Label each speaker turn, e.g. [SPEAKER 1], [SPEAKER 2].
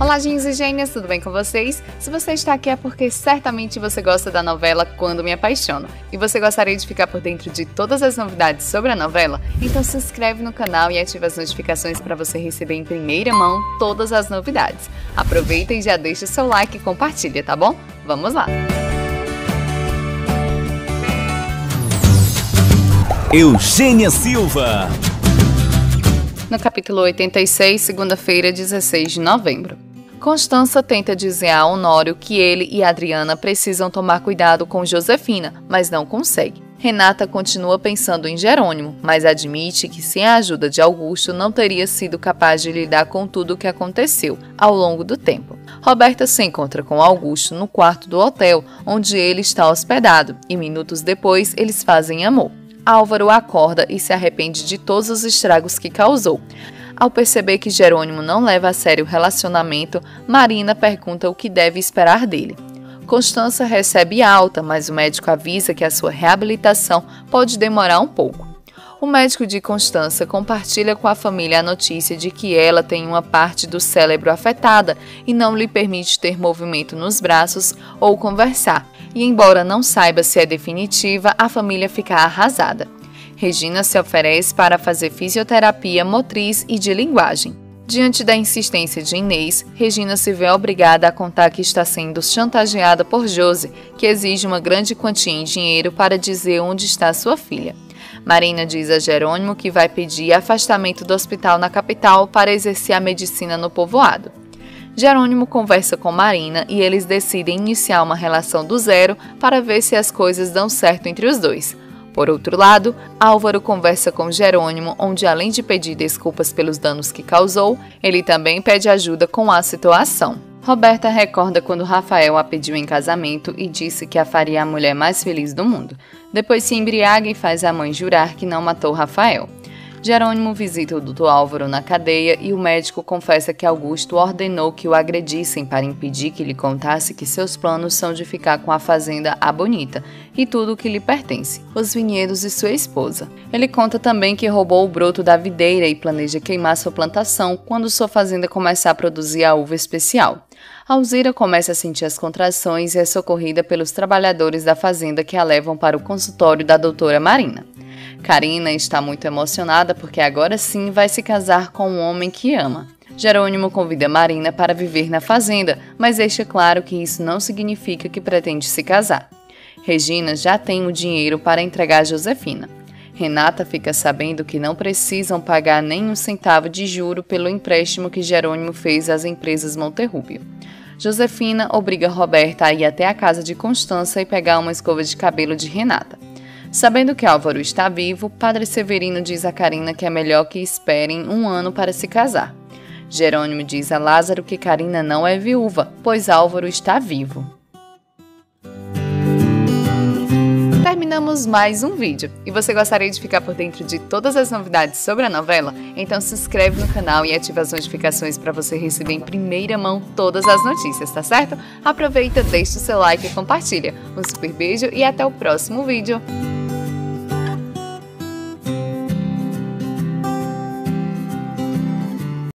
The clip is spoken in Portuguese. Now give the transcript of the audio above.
[SPEAKER 1] Olá, gênios e gênias, tudo bem com vocês? Se você está aqui é porque certamente você gosta da novela Quando Me Apaixono e você gostaria de ficar por dentro de todas as novidades sobre a novela, então se inscreve no canal e ative as notificações para você receber em primeira mão todas as novidades. Aproveita e já deixa seu like e compartilha, tá bom? Vamos lá!
[SPEAKER 2] Eugênia Silva.
[SPEAKER 1] No capítulo 86, segunda-feira, 16 de novembro. Constança tenta dizer a Honório que ele e Adriana precisam tomar cuidado com Josefina, mas não consegue. Renata continua pensando em Jerônimo, mas admite que sem a ajuda de Augusto não teria sido capaz de lidar com tudo o que aconteceu ao longo do tempo. Roberta se encontra com Augusto no quarto do hotel, onde ele está hospedado, e minutos depois eles fazem amor. Álvaro acorda e se arrepende de todos os estragos que causou. Ao perceber que Jerônimo não leva a sério o relacionamento, Marina pergunta o que deve esperar dele. Constança recebe alta, mas o médico avisa que a sua reabilitação pode demorar um pouco. O médico de Constança compartilha com a família a notícia de que ela tem uma parte do cérebro afetada e não lhe permite ter movimento nos braços ou conversar. E embora não saiba se é definitiva, a família fica arrasada. Regina se oferece para fazer fisioterapia motriz e de linguagem. Diante da insistência de Inês, Regina se vê obrigada a contar que está sendo chantageada por Josi, que exige uma grande quantia em dinheiro para dizer onde está sua filha. Marina diz a Jerônimo que vai pedir afastamento do hospital na capital para exercer a medicina no povoado. Jerônimo conversa com Marina e eles decidem iniciar uma relação do zero para ver se as coisas dão certo entre os dois. Por outro lado, Álvaro conversa com Jerônimo, onde além de pedir desculpas pelos danos que causou, ele também pede ajuda com a situação. Roberta recorda quando Rafael a pediu em casamento e disse que a faria a mulher mais feliz do mundo. Depois se embriaga e faz a mãe jurar que não matou Rafael. Jerônimo visita o Dr. Álvaro na cadeia e o médico confessa que Augusto ordenou que o agredissem para impedir que lhe contasse que seus planos são de ficar com a fazenda A Bonita e tudo o que lhe pertence, os vinhedos e sua esposa. Ele conta também que roubou o broto da videira e planeja queimar sua plantação quando sua fazenda começar a produzir a uva especial. Alzira começa a sentir as contrações e é socorrida pelos trabalhadores da fazenda que a levam para o consultório da doutora Marina. Karina está muito emocionada porque agora sim vai se casar com um homem que ama. Jerônimo convida Marina para viver na fazenda, mas deixa claro que isso não significa que pretende se casar. Regina já tem o dinheiro para entregar a Josefina. Renata fica sabendo que não precisam pagar nem um centavo de juro pelo empréstimo que Jerônimo fez às empresas Monterrubio. Josefina obriga Roberta a ir até a casa de Constança e pegar uma escova de cabelo de Renata. Sabendo que Álvaro está vivo, Padre Severino diz a Karina que é melhor que esperem um ano para se casar. Jerônimo diz a Lázaro que Karina não é viúva, pois Álvaro está vivo. Terminamos mais um vídeo. E você gostaria de ficar por dentro de todas as novidades sobre a novela? Então se inscreve no canal e ativa as notificações para você receber em primeira mão todas as notícias, tá certo? Aproveita, deixa o seu like e compartilha. Um super beijo e até o próximo vídeo.